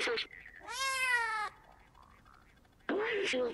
です。怖いですよ、